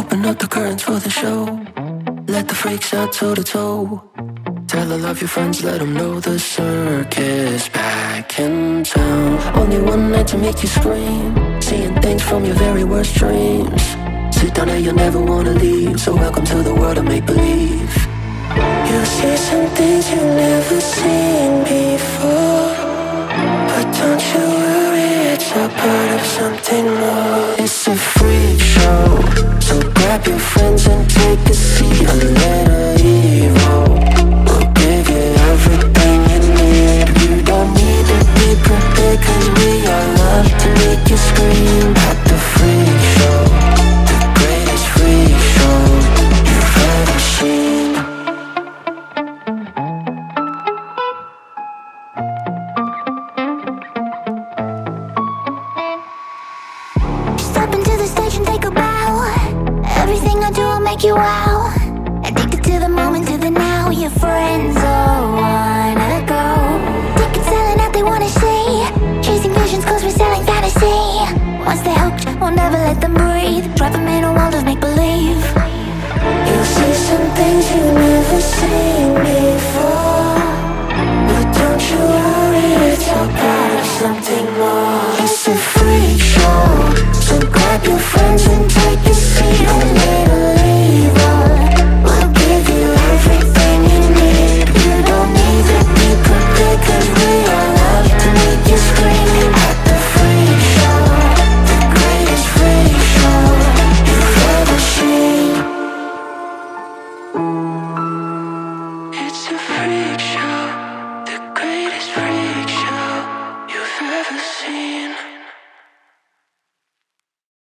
up the curtains for the show. Let the freaks out toe to toe. Tell all of your friends, let them know the circus back in town. Only one night to make you scream. Seeing things from your very worst dreams. Sit down and you'll never wanna leave. So welcome to the world of make believe. You'll see some things you've never seen before. But don't you worry, it's a part of something more. It's a freak show. Make you wow. Addicted to the moment, to the now. Your friends all wanna go. Tickets selling out, they wanna see. Chasing visions, cause we're selling fantasy. Once they're hooked, we'll never let them breathe. Drop them in a world of make believe. You'll see some things you've freak show, the greatest freak show you've ever seen.